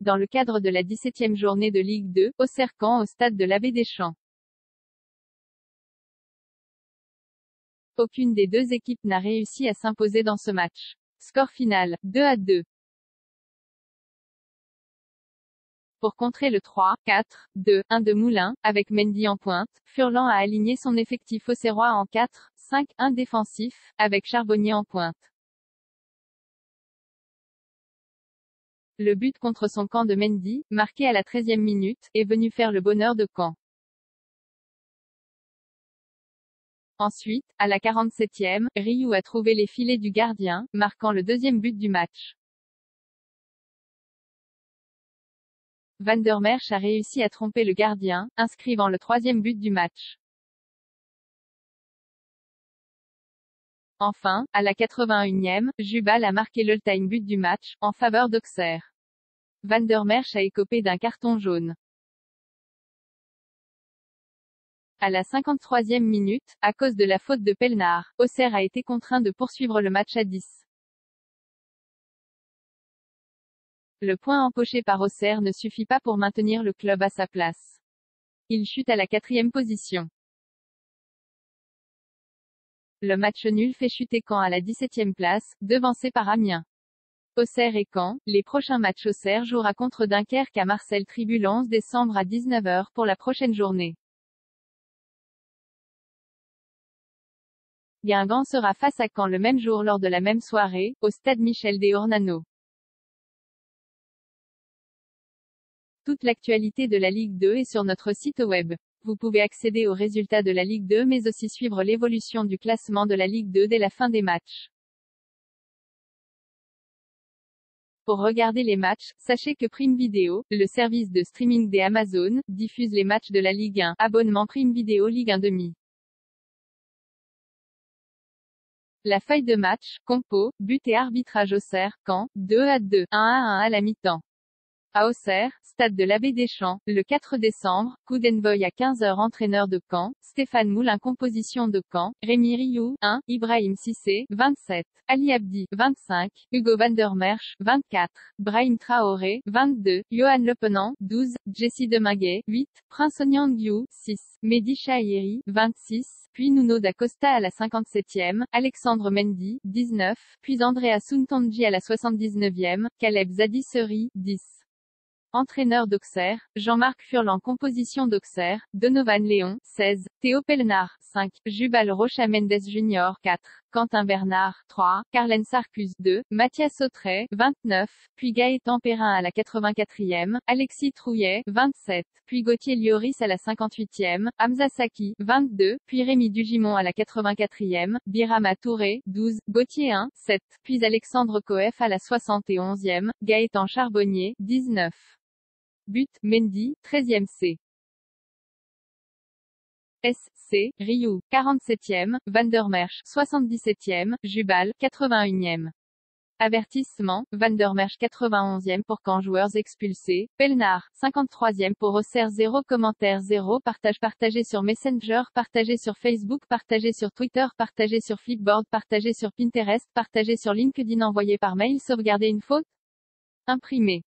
dans le cadre de la 17e journée de Ligue 2, au Cercan au stade de l'Abbé Deschamps. Aucune des deux équipes n'a réussi à s'imposer dans ce match. Score final, 2 à 2. Pour contrer le 3, 4, 2, 1 de Moulin, avec Mendy en pointe, Furlan a aligné son effectif auxerrois en 4, 5, 1 défensif, avec Charbonnier en pointe. Le but contre son camp de Mendy, marqué à la 13e minute, est venu faire le bonheur de Caen. Ensuite, à la 47e, Ryu a trouvé les filets du gardien, marquant le deuxième but du match. Van a réussi à tromper le gardien, inscrivant le troisième but du match. Enfin, à la 81e, Jubal a marqué l'all-time but du match, en faveur d'Auxerre. Van der Merch a écopé d'un carton jaune. À la 53e minute, à cause de la faute de Pelnard, Auxerre a été contraint de poursuivre le match à 10. Le point empoché par Auxerre ne suffit pas pour maintenir le club à sa place. Il chute à la quatrième position. Le match nul fait chuter Caen à la 17e place, devancé par Amiens. Auxerre et Caen, les prochains matchs Auxerre jouera contre Dunkerque à Marcel Tribut 11 décembre à 19h pour la prochaine journée. Guingamp sera face à Caen le même jour lors de la même soirée, au stade Michel des Ornano. Toute l'actualité de la Ligue 2 est sur notre site web. Vous pouvez accéder aux résultats de la Ligue 2 mais aussi suivre l'évolution du classement de la Ligue 2 dès la fin des matchs. Pour regarder les matchs, sachez que Prime Video, le service de streaming des Amazon, diffuse les matchs de la Ligue 1. Abonnement Prime Video Ligue 1 demi. La feuille de match, compo, but et arbitrage au cerf, Caen, 2 à 2, 1 à 1 à la mi-temps. À Auxerre, stade de l'Abbé Deschamps, le 4 décembre, Coudenboy à 15h entraîneur de Caen, Stéphane Moulin composition de Caen, Rémi Rioux, 1, Ibrahim Sissé, 27, Ali Abdi, 25, Hugo van der Merch, 24, Brahim Traoré, 22, Johan Lepenant, 12, Jessie Deminguet, 8, Prince Onyangyu, 6, Mehdi Chahiri, 26, puis Nuno da Costa à la 57e, Alexandre Mendy, 19, puis Andrea Suntonji à la 79e, Caleb Zadisseri, 10. Entraîneur d'Auxerre, Jean-Marc Furlan Composition d'Auxerre, Donovan Léon, 16, Théo Pelnard, 5, Jubal Rocha Mendes Jr. 4, Quentin Bernard, 3, Carlen Sarcus, 2, Mathias Autret, 29, puis Gaëtan Perrin à la 84e, Alexis Trouillet, 27, puis Gauthier Lioris à la 58e, Hamza Saki, 22, puis Rémi Dugimon à la 84e, Birama Touré, 12, Gauthier 1, 7, puis Alexandre Coef à la 71e, Gaëtan Charbonnier, 19. But, Mendy, 13e C. SC, Ryu, 47e, Vandermerch, 77e, Jubal, 81e. Avertissement, Vandermerch 91e pour quand joueurs expulsés, Pelnard, 53e pour Auxerre 0 commentaire 0 partage partagé sur Messenger partagé sur Facebook partagé sur Twitter partagé sur Flipboard partagé sur Pinterest partagé sur LinkedIn envoyé par mail sauvegarder une faute Imprimé